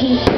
He